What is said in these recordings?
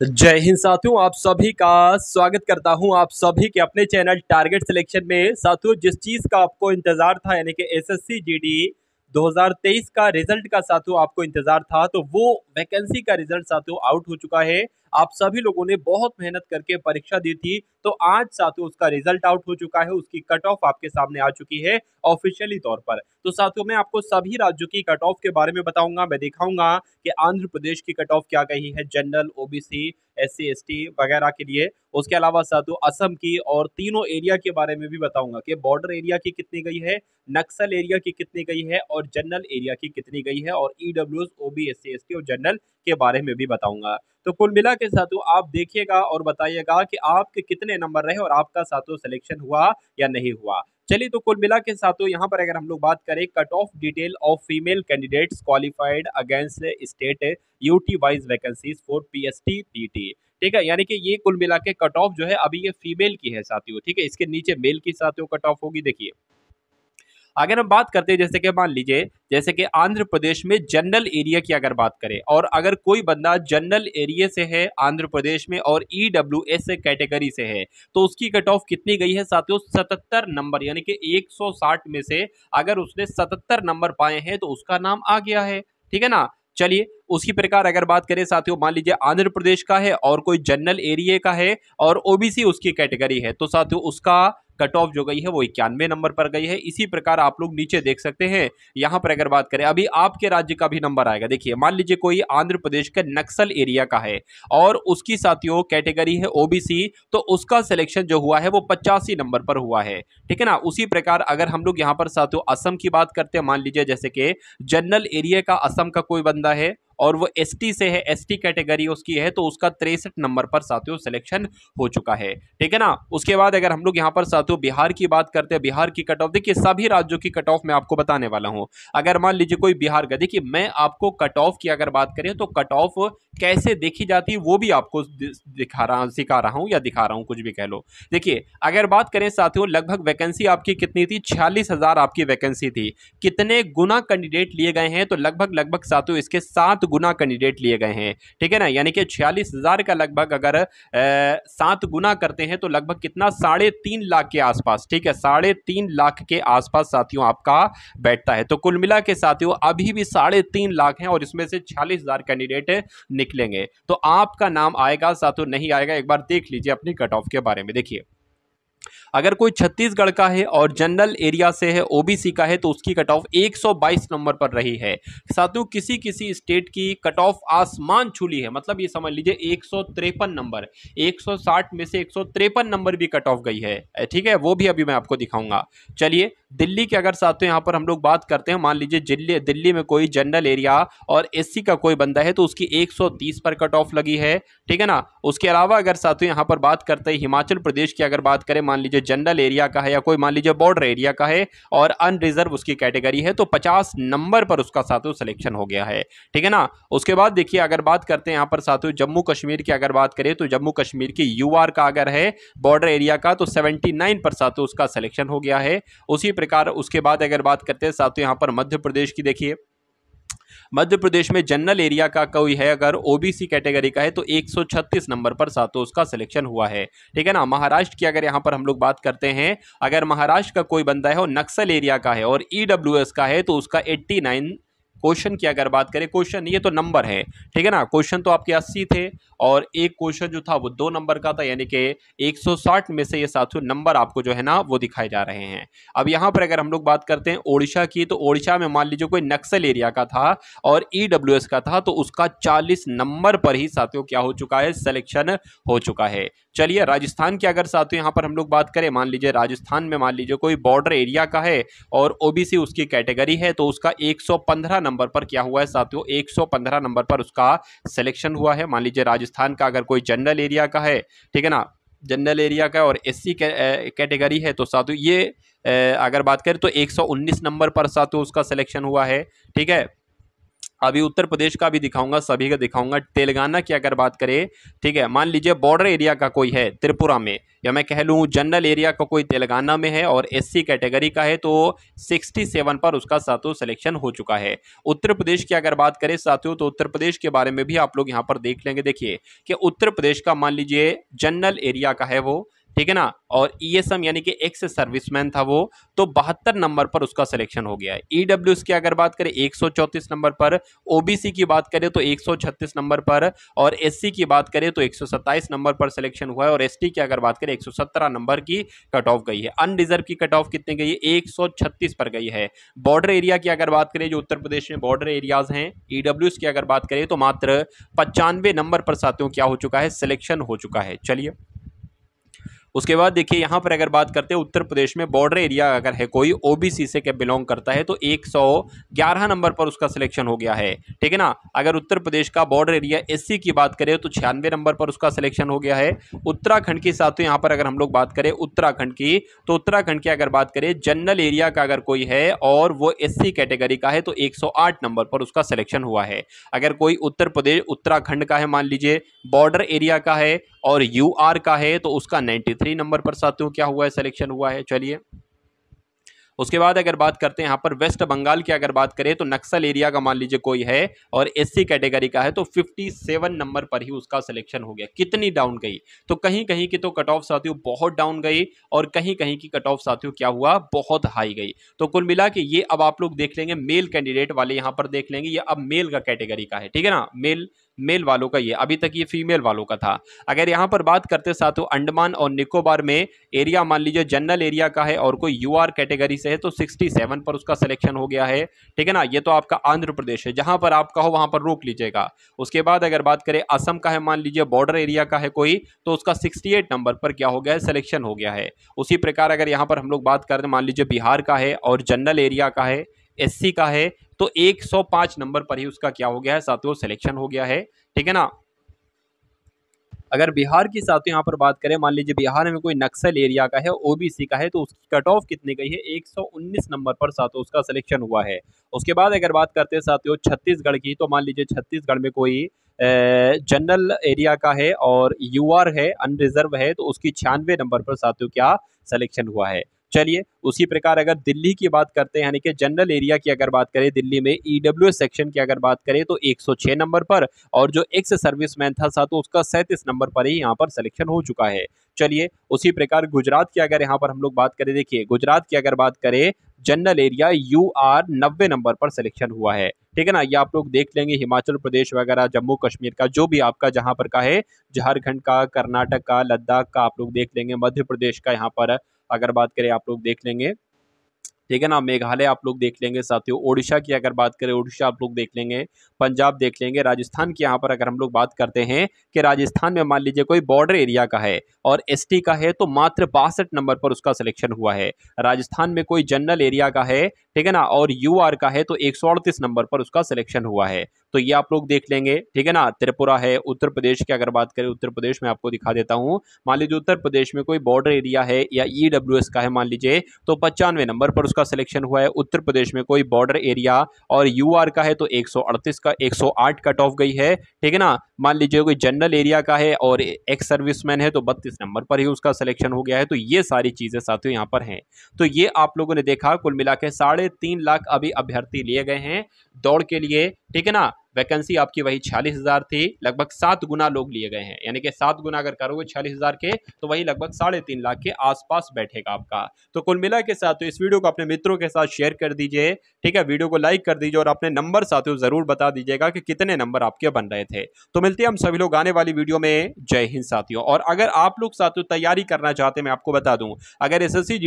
जय हिंद साथियों, आप सभी का स्वागत करता हूँ। आप सभी के अपने चैनल टारगेट सिलेक्शन में। साथियों, जिस चीज़ का आपको इंतज़ार था, यानी कि एसएससी, जीडी 2023 का रिज़ल्ट का साथियों आपको इंतज़ार था तो वो वैकेंसी का रिज़ल्ट साथियों आउट हो चुका है। आप सभी लोगों ने बहुत मेहनत करके परीक्षा दी थी तो आज साथियों उसका रिज़ल्ट आउट हो चुका है, उसकी कट ऑफ़ आपके सामने आ चुकी है ऑफिशियली तौर पर। तो साथियों मैं आपको सभी राज्यों की कट ऑफ़ के बारे में बताऊँगा, मैं दिखाऊँगा कि आंध्र प्रदेश की कट ऑफ़ क्या गई है, जनरल, ओबीसी एस सी वगैरह के लिए। उसके अलावा साथियों असम की और तीनों एरिया के बारे में भी बताऊँगा कि बॉर्डर एरिया की कितनी गई है, नक्सल एरिया की कितनी गई है और जनरल एरिया की कितनी गई है और ईडब्ल्यू ओबी एस सी और जनरल के बारे में भी बताऊँगा। तो कुल मिला के साथियों आप देखिएगा और बताइएगा कि आपके कितने नंबर रहे और आपका साथियों सिलेक्शन हुआ या नहीं हुआ। चलिए तो कुल मिला के साथ यहाँ पर अगर हम लोग बात करें cut off detail of female candidate qualified against state UT wise vacancies for T T ठीक है? यानी कि ये कुल मिला के कट ऑफ़ जो है, अभी ये फीमेल की है साथियों। ठीक है? इसके नीचे मेल की साथियों कट ऑफ़ होगी, देखिए। अगर हम बात करते हैं, जैसे कि मान लीजिए, जैसे कि आंध्र प्रदेश में जनरल एरिया की अगर बात करें, और अगर कोई बंदा जनरल एरिया से है, आंध्र प्रदेश में, और ई डब्ल्यू एस कैटेगरी से है तो उसकी कट ऑफ़ कितनी गई है साथियों? सतहत्तर नंबर, यानी कि 160 में से अगर उसने सतहत्तर नंबर पाए हैं तो उसका नाम आ गया है। ठीक है ना? चलिए उसी प्रकार अगर बात करें, साथियों, मान लीजिए आंध्र प्रदेश का है और कोई जनरल एरिया का है और ओबीसी उसकी कैटेगरी है तो साथियों, उसका कट ऑफ़ जो गई है, वो इक्यानवे नंबर पर गई है। इसी प्रकार आप लोग नीचे देख सकते हैं, यहाँ पर अगर बात करें, अभी आपके राज्य का भी नंबर आएगा। देखिए, मान लीजिए कोई आंध्र प्रदेश का नक्सल एरिया का है और उसकी, साथियों, कैटेगरी है ओबीसी तो उसका सिलेक्शन जो हुआ है, वो पचासी नंबर पर हुआ है। ठीक है ना? उसी प्रकार अगर हम लोग यहाँ पर, साथियों, असम की बात करते हैं, मान लीजिए जैसे कि जनरल एरिया का असम का कोई बंदा है और वो एसटी से है एसटी कैटेगरी उसकी है तो उसका तिरसठ नंबर पर साथियों सिलेक्शन हो चुका है। ठीक है ना? उसके बाद अगर हम लोग यहाँ पर साथियों बिहार की बात करते हैं, बिहार की कट ऑफ़ देखिए सभी राज्यों की कट ऑफ़ मैं आपको बताने वाला हूँ। अगर मान लीजिए कोई बिहार का, देखिए मैं आपको कट ऑफ़ की अगर बात करें तो कट ऑफ़ कैसे देखी जाती है, वो भी आपको दिखा रहा, सिखा रहा हूँ या दिखा रहा हूँ, कुछ भी कह लो। देखिए, अगर बात करें साथियों, लगभग वैकेंसी आपकी कितनी थी? छियालीस आपकी वैकेंसी थी। कितने गुना कैंडिडेट लिए गए हैं? तो लगभग लगभग साथियों इसके सात गुना कैंडिडेट लिए गए हैं। ठीक है ना? यानी कि छियालीस हज़ार का लगभग अगर सात गुना करते हैं तो लगभग कितना? साढ़े तीन लाख के आसपास। ठीक है? साढ़े तीन लाख के आसपास साथियों आपका बैठता है। तो कुल मिला के साथियों, अभी भी साढ़े तीन लाख हैं और इसमें से छियालीस हज़ार कैंडिडेट निकलेंगे। तो आपका नाम आएगा, साथियों, नहीं आएगा, एक बार देख लीजिए अपनी कट ऑफ़ के बारे में। देखिए अगर कोई छत्तीसगढ़ का है और जनरल एरिया से है ओबीसी का है तो उसकी कट ऑफ़ 122 नंबर पर रही है। साथियों किसी किसी स्टेट की कट ऑफ़ आसमान छूली है। मतलब ये समझ लीजिए, एक नंबर। 160 में से एक नंबर भी कट ऑफ़ गई है। ठीक है? वो भी अभी मैं आपको दिखाऊँगा। चलिए, दिल्ली के अगर साथियों, यहाँ पर हम लोग बात करते हैं, मान लीजिए दिल्ली दिल्ली में कोई जनरल एरिया और एससी का कोई बंदा है तो उसकी 130 पर कट ऑफ़ लगी है। ठीक है ना? उसके अलावा अगर साथियों, यहाँ पर बात करते हैं, हिमाचल प्रदेश की अगर बात करें मान लीजिए जनरल एरिया का है या कोई मान लीजिए बॉर्डर एरिया का है और अनरिजर्व उसकी कैटेगरी है तो पचास नंबर पर उसका साथियों सिलेक्शन हो गया है। ठीक है ना? उसके बाद देखिए, अगर बात करते हैं यहाँ पर साथियों जम्मू कश्मीर की अगर बात करें तो जम्मू कश्मीर की यूआर का अगर है बॉर्डर एरिया का तो सेवेंटी पर साथियों उसका सिलेक्शन हो गया है। उसी प्रकार उसके बाद अगर बात करते हैं साथियों यहाँ पर मध्य प्रदेश की, देखिए। मध्य प्रदेश में जनरल एरिया का कोई है? अगर ओबीसी कैटेगरी का है तो 136 नंबर पर सातों उसका सिलेक्शन हुआ है। ठीक है ना? महाराष्ट्र की अगर यहाँ पर हम लोग बात करते हैं, अगर महाराष्ट्र का कोई बंदा है और नक्सल एरिया का है और ईडब्ल्यूएस का है तो उसका 89 क्वेश्चन की अगर बात करें, क्वेश्चन ये तो नंबर है, ठीक है ना? क्वेश्चन तो आपके अस्सी थे और एक क्वेश्चन जो था वो दो नंबर का था, यानी कि 160 में से ये साथियों नंबर आपको जो है ना वो दिखाए जा रहे हैं। अब यहाँ पर अगर हम लोग बात करते हैं ओडिशा की तो ओडिशा में मान लीजिए कोई नक्सल एरिया का था और ई e का था तो उसका चालीस नंबर पर ही साथियों क्या हो चुका है? सिलेक्शन हो चुका है। चलिए, राजस्थान की अगर साथियों यहाँ पर हम लोग बात करें, मान लीजिए राजस्थान में मान लीजिए कोई बॉर्डर एरिया का है और ओबीसी उसकी कैटेगरी है तो उसका 115 नंबर पर क्या हुआ है साथियों? 115 नंबर पर उसका सिलेक्शन हुआ है। मान लीजिए राजस्थान का अगर कोई जनरल एरिया का है, ठीक है ना? जनरल एरिया का और एससी कैटेगरी है तो साथियों ये अगर बात करें तो एक सौ उन्नीस नंबर पर साथियों उसका सिलेक्शन हुआ है, ठीक है? अभी उत्तर प्रदेश का भी दिखाऊँगा, सभी का दिखाऊँगा। तेलंगाना की अगर बात करें, ठीक है, मान लीजिए बॉर्डर एरिया का कोई है, त्रिपुरा में, या मैं कह लूँ जनरल एरिया का कोई तेलंगाना में है और एससी कैटेगरी का है तो 67 पर उसका साथियों सिलेक्शन हो चुका है। उत्तर प्रदेश की अगर बात करें साथियों तो उत्तर प्रदेश के बारे में भी आप लोग यहाँ पर देख लेंगे। देखिए कि उत्तर प्रदेश का मान लीजिए जनरल एरिया का है वो ठीक है ना? और ईएसएम e यानी कि एक्स सर्विसमैन था वो तो बहत्तर नंबर पर उसका सिलेक्शन हो गया है। ईडब्ल्यू e की अगर बात करें, एक नंबर पर। ओबीसी की बात करें तो एक सौ छत्तीस नंबर पर। और एससी की बात करें तो एक सौ सत्ताइस नंबर पर सिलेक्शन हुआ है। और एसटी की अगर बात करें, एक सौ सत्रह नंबर की कट ऑफ़ गई है। अनरिजर्व की कट ऑफ़ कितनी गई है? एक सौ छत्तीस पर गई है। बॉर्डर एरिया की अगर बात करें, जो उत्तर प्रदेश में बॉर्डर एरियाज़ हैं ईडब्ल्यू की अगर बात करें तो मात्र पचानवे नंबर पर साथियों, क्या हो चुका है? सिलेक्शन हो चुका है। चलिए। उसके बाद देखिए, यहाँ पर अगर बात करते हैं, उत्तर प्रदेश में बॉर्डर एरिया अगर है, कोई ओबीसी से क्या बिलोंग करता है तो 111 नंबर पर उसका सिलेक्शन हो गया है। ठीक है ना? अगर उत्तर प्रदेश का बॉर्डर एरिया एससी की बात करें तो छियानवे नंबर पर उसका सिलेक्शन हो गया है। उत्तराखंड की साथ यहाँ पर अगर हम लोग बात करें, उत्तराखंड की तो उत्तराखंड की अगर बात करें जनरल एरिया का अगर कोई है, और वो एससी कैटेगरी का है तो एक सौ आठ नंबर पर उसका सिलेक्शन हुआ है। अगर कोई उत्तर प्रदेश, उत्तराखंड का है, मान लीजिए बॉर्डर एरिया का है और यू आर का है तो उसका नाइन्टी थ्री नंबर पर साथियों क्या हुआ है? सिलेक्शन हुआ है, चलिए। उसके बाद अगर बात करते हैं यहाँ पर वेस्ट बंगाल की अगर बात करें तो नक्सल एरिया का मान लीजिए कोई है और एससी कैटेगरी का है तो 57 नंबर पर ही उसका सिलेक्शन हो गया। कितनी डाउन गई? तो कहीं कहीं की तो कट ऑफ़ साथियों बहुत डाउन गई और कहीं कहीं की कट ऑफ़ साथियों क्या हुआ? बहुत हाई गई। तो कुल मिला के ये अब आप लोग देख लेंगे मेल कैंडिडेट वाले यहाँ पर देख लेंगे, ये अब मेल का कैटेगरी का है, ठीक है ना? मेल मेल वालों का ये, अभी तक ये फीमेल वालों का था। अगर यहाँ पर बात करते साथियों अंडमान और निकोबार में एरिया मान लीजिए जनरल एरिया का है और कोई यूआर कैटेगरी से है तो 67 पर उसका सिलेक्शन हो गया है। ठीक है ना? ये तो आपका आंध्र प्रदेश है। जहाँ पर आप कहो, वहाँ पर रोक लीजिएगा। उसके बाद अगर बात करें, असम का है, मान लीजिए बॉर्डर एरिया का है कोई तो उसका सिक्सटी नंबर पर क्या हो गया है? सिलेक्शन हो गया है। उसी प्रकार अगर यहाँ पर हम लोग बात करें मान लीजिए बिहार का है और जनरल एरिया का है एससी का है तो 105 नंबर पर ही उसका क्या हो गया है, साथियों सिलेक्शन हो गया है, ठीक है ना? अगर बिहार की साथियों, यहाँ पर बात करें, मान लीजिए बिहार में कोई नक्सल एरिया का है ओबीसी का है तो उसकी कट ऑफ़ कितनी गई है 119 नंबर पर साथियों उसका सिलेक्शन हुआ है। उसके बाद अगर बात करते हैं साथियों छत्तीसगढ़ की तो मान लीजिए छत्तीसगढ़ में कोई जनरल एरिया का है और यूआर है अनरिजर्व है तो उसकी छियानवे नंबर पर साथियों क्या सिलेक्शन हुआ है। चलिए, उसी प्रकार अगर दिल्ली की बात करते हैं, यानी कि जनरल एरिया की अगर बात करें, दिल्ली में ईडब्ल्यू e सेक्शन की अगर बात करें तो 106 नंबर पर और जो एक्स सर्विस मैन था साथ उसका सैंतीस नंबर पर ही यहाँ पर सिलेक्शन हो चुका है। चलिए, उसी प्रकार गुजरात की अगर यहाँ पर हम लोग बात करें, देखिए, गुजरात की अगर बात करें, जनरल एरिया यू आर नब्बे नंबर पर सिलेक्शन हुआ है। ठीक है ना? ये आप लोग देख लेंगे, हिमाचल प्रदेश वगैरह, जम्मू कश्मीर का जो भी आपका जहाँ पर का है, झारखंड का, कर्नाटक का, लद्दाख का आप लोग देख लेंगे, मध्य प्रदेश का यहाँ पर अगर बात करें, आप लोग देख लेंगे। ठीक है ना? मेघालय आप लोग देख लेंगे, साथियों। ओडिशा की अगर बात करें, ओडिशा आप लोग देख लेंगे। पंजाब देख लेंगे। राजस्थान की यहाँ पर अगर हम लोग बात करते हैं कि राजस्थान में मान लीजिए कोई बॉर्डर एरिया का है और एसटी का है तो मात्र बासठ नंबर पर उसका सिलेक्शन हुआ है। राजस्थान में कोई जनरल एरिया का है, ठीक है ना, और यूआर का है तो एक सौ अड़तीस नंबर पर उसका सिलेक्शन हुआ है। तो ये आप लोग देख लेंगे, ठीक है ना, त्रिपुरा है, उत्तर प्रदेश की अगर बात करें, उत्तर प्रदेश में आपको दिखा देता हूँ। मान लीजिए उत्तर प्रदेश में कोई बॉर्डर एरिया है या ई e का है मान लीजिए तो पचानवे नंबर पर उसका सिलेक्शन हुआ है। उत्तर प्रदेश में कोई बॉर्डर एरिया और यूआर का है तो एक का सौ आठ कट ऑफ़ गई है, ठीक है ना? मान लीजिए कोई जनरल एरिया का है और एक्स सर्विसमैन है तो बत्तीस नंबर पर ही उसका सिलेक्शन हो गया है तो ये सारी चीज़ें साथियों यहाँ पर हैं। तो ये आप लोगों ने देखा, कुल मिला के साढ़े तीन लाख अभी अभ्यर्थी लिए गए हैं दौड़ के लिए, ठीक है ना? वैकेंसी आपकी वही छियालीस हज़ार थी, लगभग सात गुना लोग लिए गए हैं। यानी कि सात गुना अगर करोगे छियालीस हज़ार के तो वही लगभग साढ़े तीन लाख के आसपास बैठेगा आपका। तो कुल मिला के साथ तो इस वीडियो को अपने मित्रों के साथ शेयर कर दीजिए, ठीक है? वीडियो को लाइक कर दीजिए और अपने नंबर साथियों ज़रूर बता दीजिएगा कि कितने नंबर आपके बन रहे थे। तो मिलते हैं हम सभी लोग आने वाली वीडियो में। जय हिंद साथियों। और अगर आप लोग साथियों तैयारी करना चाहते हैं, मैं आपको बता दूँ, अगर एस एस सी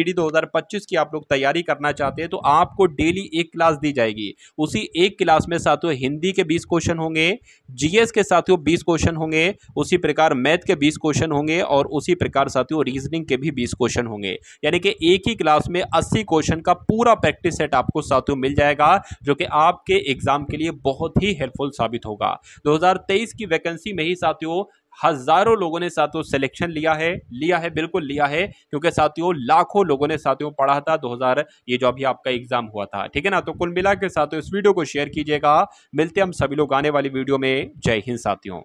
की आप लोग तैयारी करना चाहते हैं तो आपको डेली एक क्लास दी जाएगी। उसी एक क्लास में साथियों हिंदी के बीस क्वेश्चन होंगे, जीएस के साथियों बीस क्वेश्चन होंगे, उसी प्रकार मैथ के बीस क्वेश्चन होंगे और उसी प्रकार साथियों रीजनिंग के भी बीस क्वेश्चन होंगे। यानी कि एक ही क्लास में अस्सी क्वेश्चन का पूरा प्रैक्टिस सेट आपको साथियों मिल जाएगा, जो कि आपके एग्ज़ाम के लिए बहुत ही हेल्पफुल साबित होगा। 2023 की वैकेंसी में ही साथियों हज़ारों लोगों ने साथियों सिलेक्शन लिया है लिया है, बिल्कुल लिया है, क्योंकि साथियों लाखों लोगों ने साथियों पढ़ा था 2000 ये जो अभी आपका एग्ज़ाम हुआ था। ठीक है ना? तो कुल मिला के साथियों इस वीडियो को शेयर कीजिएगा। मिलते हम सभी लोग आने वाली वीडियो में। जय हिंद साथियों।